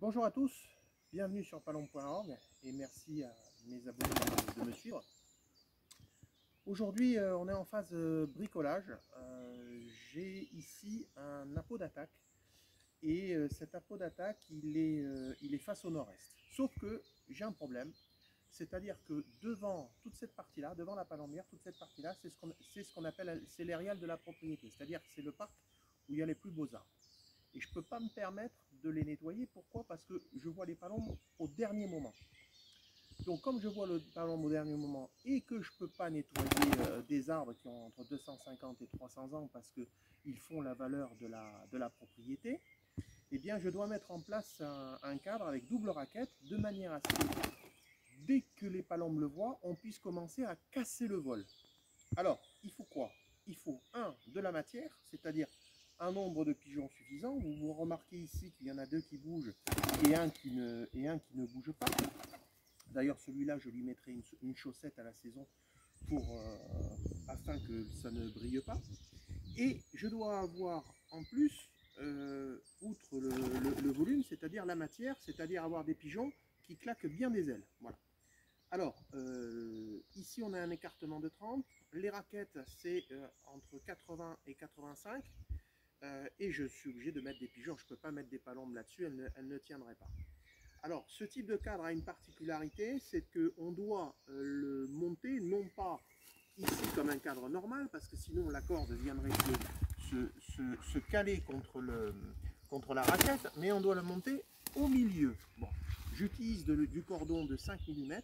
Bonjour à tous, bienvenue sur palombe.org et merci à mes abonnés de me suivre. Aujourd'hui, euh, on est en phase euh, bricolage. Euh, J'ai ici un appôt d'attaque et cet appôt d'attaque, il, est, face au nord-est. Sauf que j'ai un problème, c'est-à-dire que devant toute cette partie-là, devant la palombière, toute cette partie-là, c'est ce qu'on ce qu'on appelle c'est l'aérial de la propriété, c'est-à-dire que c'est le parc où il y a les plus beaux arbres. Et je ne peux pas me permettre de les nettoyer. Pourquoi? Parce que je vois les palombes au dernier moment. Donc comme je vois le palombe au dernier moment et que je ne peux pas nettoyer euh, des arbres qui ont entre 250 et 300 ans parce qu'ils font la valeur de la, de la propriété, eh bien je dois mettre en place un, un cadre avec double raquette de manière à ce que dès que les palombes le voient, on puisse commencer à casser le vol. Alors, il faut quoi? Il faut un, de la matière, c'est-à-dire un nombre de pigeons suffisant. Vous, remarquez ici qu'il y en a deux qui bougent et un qui ne, et un qui ne bouge pas. D'ailleurs, celui-là, je lui mettrai une, chaussette à la saison pour, euh, afin que ça ne brille pas. Et je dois avoir en plus, euh, outre le, volume, c'est-à-dire la matière, c'est-à-dire avoir des pigeons qui claquent bien des ailes. Voilà. Alors, euh, ici on a un écartement de 30. Les raquettes, c'est entre 80 et 85. Euh, et je suis obligé de mettre des pigeons. Je ne peux pas mettre des palombes là-dessus, elles ne, tiendraient pas. Alors, ce type de cadre a une particularité, c'est qu'on doit euh, le monter non pas ici comme un cadre normal, parce que sinon la corde viendrait se, caler contre, le, contre la raquette, mais on doit le monter au milieu. Bon, J'utilise du cordon de 5 mm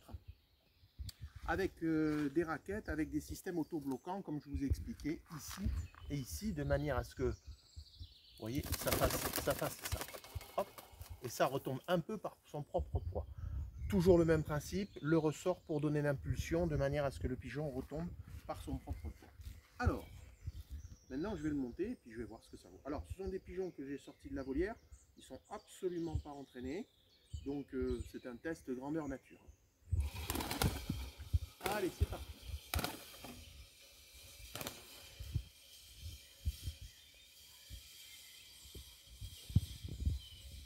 avec euh, des raquettes, avec des systèmes autobloquants, comme je vous ai expliqué ici et ici, de manière à ce que, vous voyez, ça fasse ça. Hop, et ça retombe un peu par son propre poids. Toujours le même principe, le ressort pour donner l'impulsion, de manière à ce que le pigeon retombe par son propre poids. Alors, maintenant je vais le monter, et puis je vais voir ce que ça vaut. Alors, ce sont des pigeons que j'ai sortis de la volière, ils sont absolument pas entraînés, donc euh, c'est un test grandeur nature. Allez, c'est parti.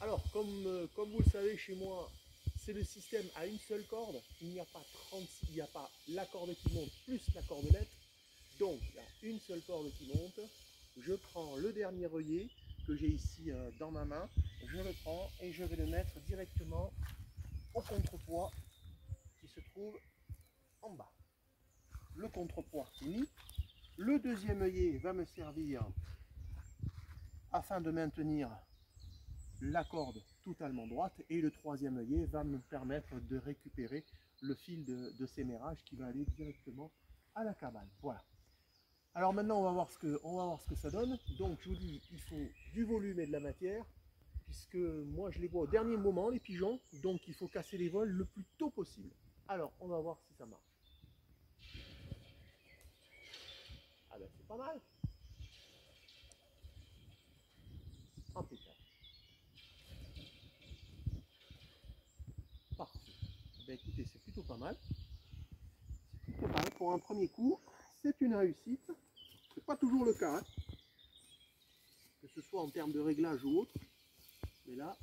Alors, comme, euh, comme vous le savez chez moi, c'est le système à une seule corde. Il n'y a pas 36, il n'y a pas la corde qui monte plus la cordelette. Donc, il y a une seule corde qui monte. Je prends le dernier œillet que j'ai ici euh, dans ma main. Je le prends et je vais le mettre directement au contrepoids qui se trouve en bas. Le contrepoids fini. Le deuxième œillet va me servir afin de maintenir la corde totalement droite et le troisième œillet va me permettre de récupérer le fil de, de sémérage qui va aller directement à la cabane. Voilà. Alors maintenant on va voir ce que ça donne. Donc je vous dis il faut du volume et de la matière puisque moi je les vois au dernier moment les pigeons donc il faut casser les vols le plus tôt possible. Alors on va voir si ça marche. Ah ben c'est pas mal. Ben écoutez, c'est plutôt pas mal. Pour un premier coup. C'est une réussite. C'est pas toujours le cas. Hein. Que ce soit en termes de réglage ou autre. Mais là.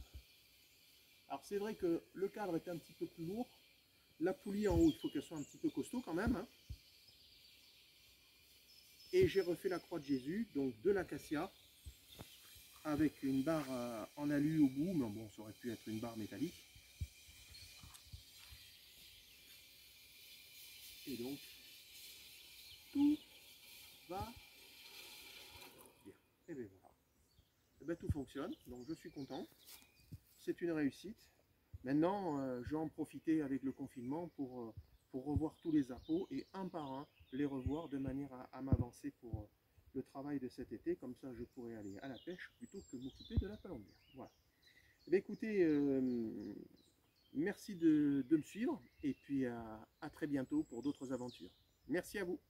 Alors c'est vrai que le cadre est un petit peu plus lourd. La poulie en haut, il faut qu'elle soit un petit peu costaud quand même. Hein. Et j'ai refait la croix de Jésus, donc de l'acacia, avec une barre en alu au bout, mais bon, ça aurait pu être une barre métallique. Et donc, tout va bien. Et bien voilà. Et bien tout fonctionne, donc je suis content. C'est une réussite. Maintenant, euh, je profiter avec le confinement pour, euh, pour revoir tous les appôts et un par un les revoir de manière à, m'avancer pour euh, le travail de cet été. Comme ça, je pourrai aller à la pêche plutôt que m'occuper de la palombière. Voilà. Bien, écoutez, merci de, me suivre et puis à, à très bientôt pour d'autres aventures. Merci à vous.